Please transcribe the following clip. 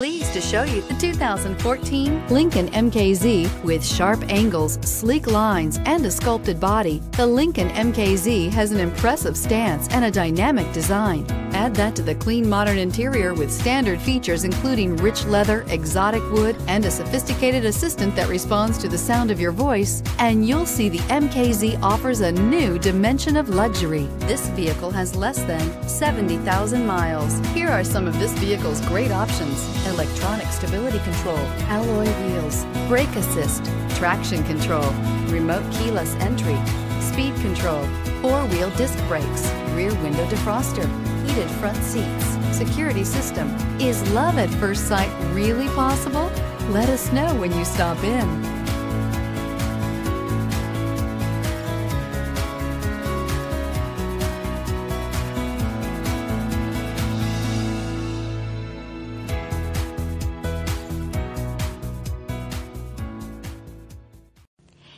Pleased to show you the 2014 Lincoln MKZ with sharp angles, sleek lines, and a sculpted body. The Lincoln MKZ has an impressive stance and a dynamic design. Add that to the clean modern interior with standard features including rich leather, exotic wood, and a sophisticated assistant that responds to the sound of your voice, and you'll see the MKZ offers a new dimension of luxury. This vehicle has less than 70,000 miles. Here are some of this vehicle's great options electronic stability control, alloy wheels, brake assist, traction control, remote keyless entry, speed control, four-wheel disc brakes, rear window defroster, heated front seats, security system. Is love at first sight really possible? Let us know when you stop in.